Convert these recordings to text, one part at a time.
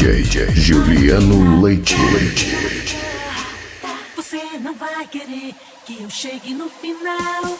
DJ Juliano Leite. Você não vai querer que eu chegue no final.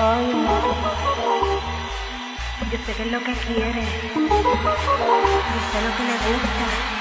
Oye, yo sé que es lo que quiere, yo sé lo que le gusta.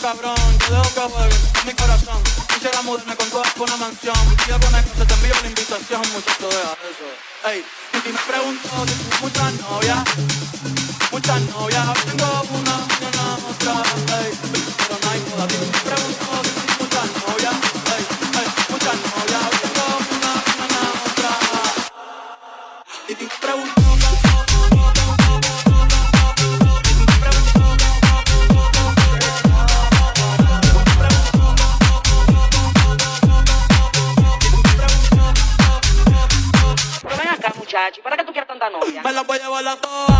cabrón, yo dejo que con mi corazón. Quisiera mudarme con todas por una mansión. Si yo conecto, te envío la invitación, muchacho, deja eso. Ey, y me pregunto, tengo muchas novias, muchas novias, tengo una, una, otra, ey, pero no hay todas. Pregunto, muchas novias, ey, ey, muchas novias, tengo una, una, otra. Y me pregunto, ¿Para qué tú quieres tanta novia? Me la voy a llevar a.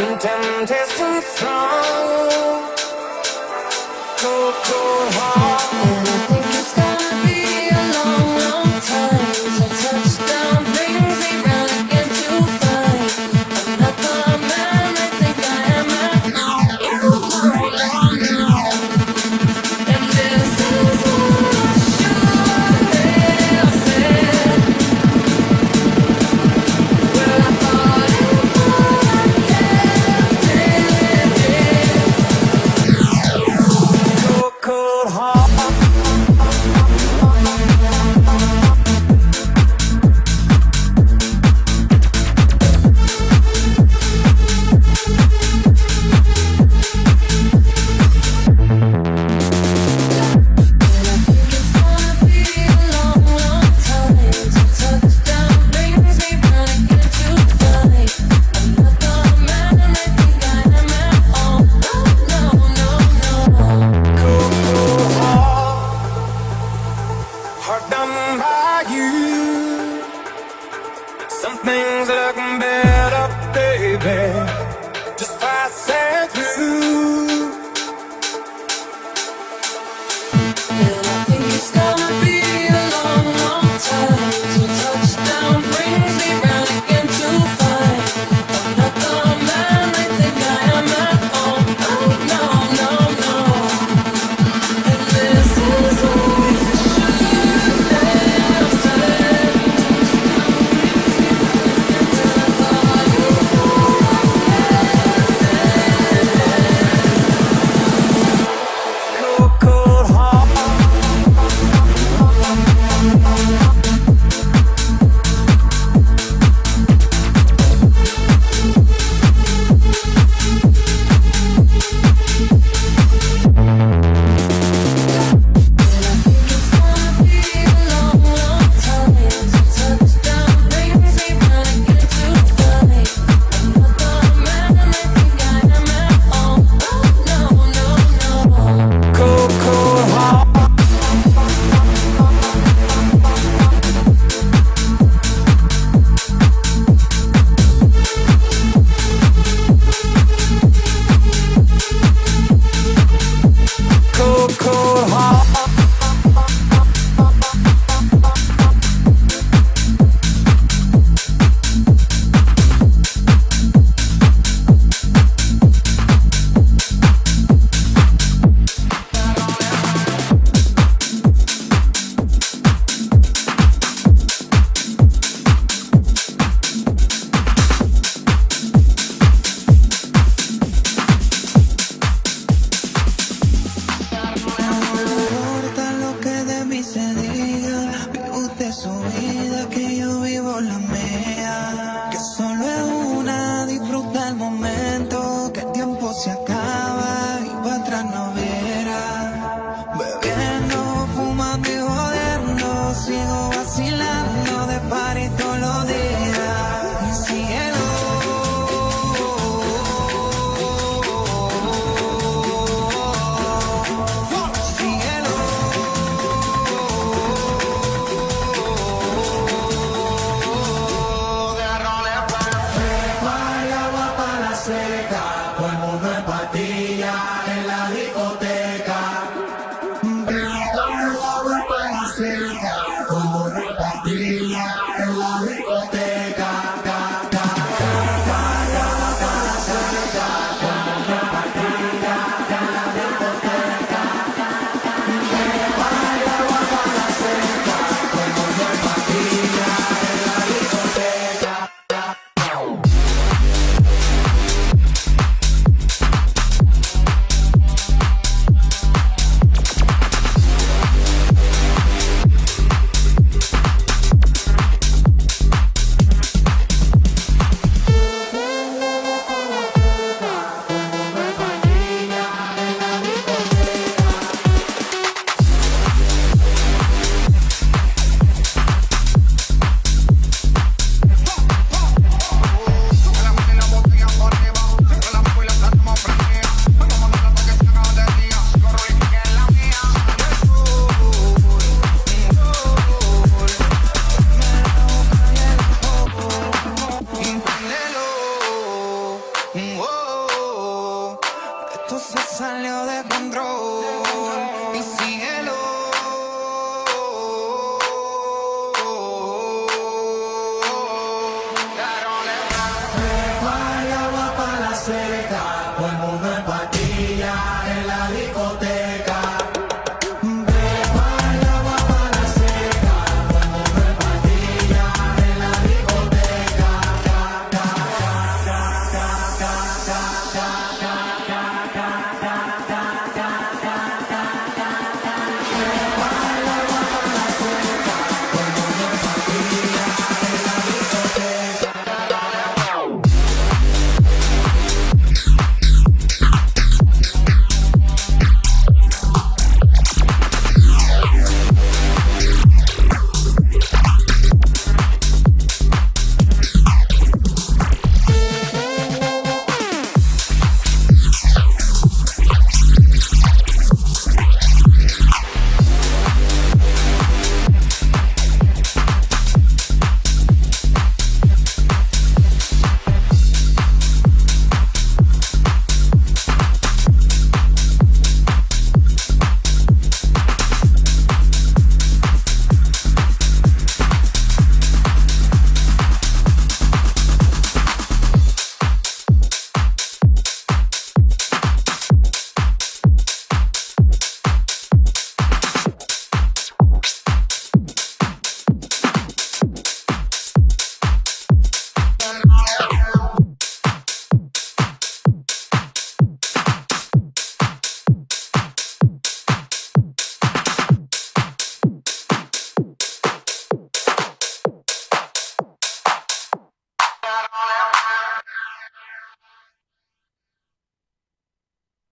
when temptation's strong, cold, cold heart.